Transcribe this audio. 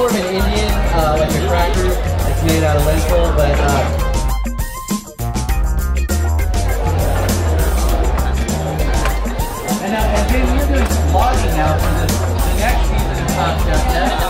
more of an Indian, uh, like a cracker. It's made out of lentil, but. Uh, and, uh, and then you're doing some vlogging now for this, the next season of Top Chef,